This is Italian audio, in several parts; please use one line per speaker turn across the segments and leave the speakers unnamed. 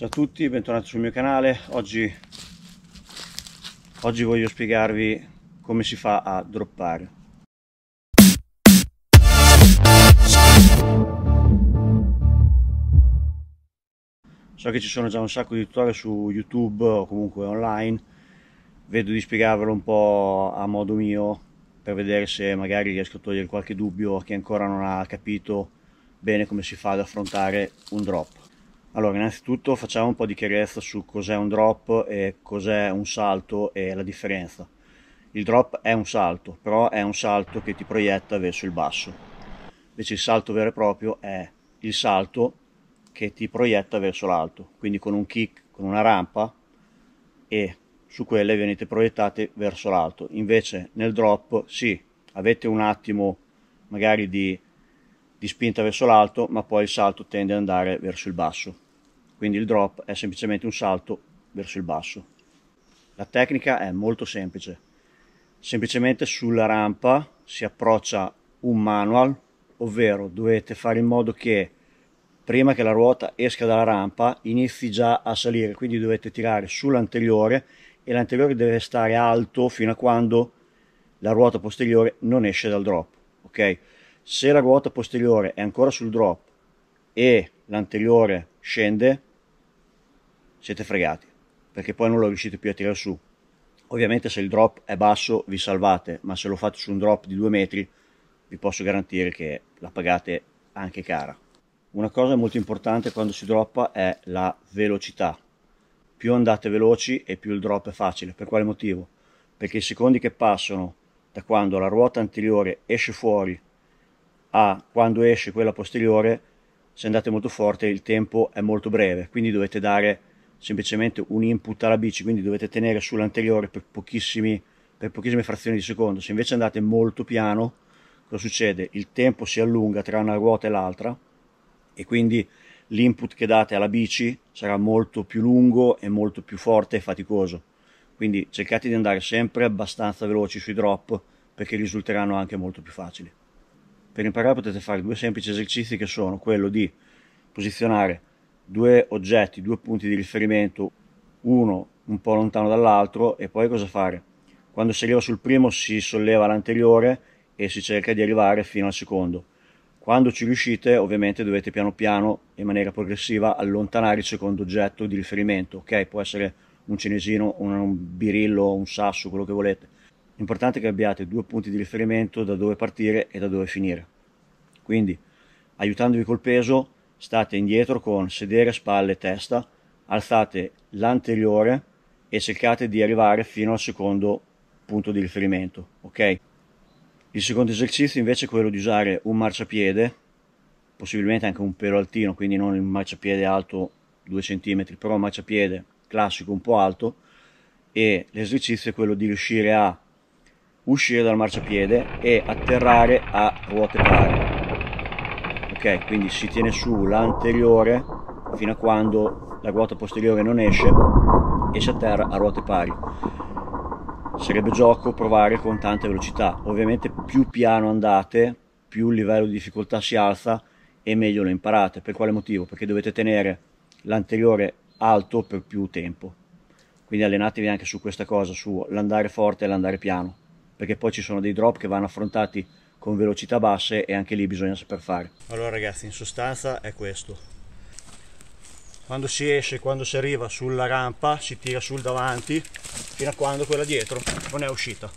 Ciao a tutti, bentornati sul mio canale. Oggi, oggi voglio spiegarvi come si fa a droppare. So che ci sono già un sacco di tutorial su YouTube o comunque online, vedo di spiegarvelo un po' a modo mio per vedere se magari riesco a togliere qualche dubbio a chi ancora non ha capito bene come si fa ad affrontare un drop. Allora, innanzitutto facciamo un po' di chiarezza su cos'è un drop e cos'è un salto e la differenza. Il drop è un salto, però è un salto che ti proietta verso il basso. Invece il salto vero e proprio è il salto che ti proietta verso l'alto, quindi con un kick, con una rampa e su quelle venite proiettate verso l'alto. Invece nel drop sì, avete un attimo magari di di spinta verso l'alto, ma poi il salto tende ad andare verso il basso. Quindi il drop è semplicemente un salto verso il basso. La tecnica è molto semplice. Semplicemente sulla rampa si approccia un manual, ovvero dovete fare in modo che prima che la ruota esca dalla rampa inizi già a salire, quindi dovete tirare sull'anteriore e l'anteriore deve stare alto fino a quando la ruota posteriore non esce dal drop, ok? Se la ruota posteriore è ancora sul drop e l'anteriore scende siete fregati perché poi non lo riuscite più a tirare su. Ovviamente se il drop è basso vi salvate ma se lo fate su un drop di 2 metri vi posso garantire che la pagate anche cara. Una cosa molto importante quando si droppa è la velocità. Più andate veloci e più il drop è facile. Per quale motivo? perché i secondi che passano da quando la ruota anteriore esce fuori a quando esce quella posteriore, se andate molto forte il tempo è molto breve, quindi dovete dare semplicemente un input alla bici, quindi dovete tenere sull'anteriore per, per pochissime frazioni di secondo. Se invece andate molto piano, cosa succede? Il tempo si allunga tra una ruota e l'altra e quindi l'input che date alla bici sarà molto più lungo e molto più forte e faticoso. Quindi cercate di andare sempre abbastanza veloci sui drop perché risulteranno anche molto più facili. Per imparare potete fare due semplici esercizi che sono quello di posizionare due oggetti, due punti di riferimento, uno un po' lontano dall'altro e poi cosa fare? Quando si arriva sul primo si solleva l'anteriore e si cerca di arrivare fino al secondo. Quando ci riuscite ovviamente dovete piano piano in maniera progressiva allontanare il secondo oggetto di riferimento, ok? Può essere un cinesino, un birillo, un sasso, quello che volete L'importante è che abbiate due punti di riferimento da dove partire e da dove finire. Quindi, aiutandovi col peso, state indietro con sedere, spalle, testa, alzate l'anteriore e cercate di arrivare fino al secondo punto di riferimento, ok? Il secondo esercizio invece è quello di usare un marciapiede, possibilmente anche un pelo altino, quindi non un marciapiede alto 2 cm, però un marciapiede classico un po' alto e l'esercizio è quello di riuscire a uscire dal marciapiede e atterrare a ruote pari. Ok quindi si tiene su l'anteriore fino a quando la ruota posteriore non esce e si atterra a ruote pari. Sarebbe gioco provare con tante velocità. Ovviamente più piano andate più il livello di difficoltà si alza e meglio lo imparate. Per quale motivo? perché dovete tenere l'anteriore alto per più tempo. Quindi allenatevi anche su questa cosa su l'andare forte e l'andare piano perché poi ci sono dei drop che vanno affrontati con velocità basse e anche lì bisogna saper fare. Allora ragazzi, in sostanza è questo. Quando si esce, quando si arriva sulla rampa, si tira sul davanti fino a quando quella dietro non è uscita.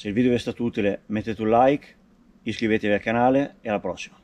Se il video vi è stato utile mettete un like, iscrivetevi al canale e alla prossima.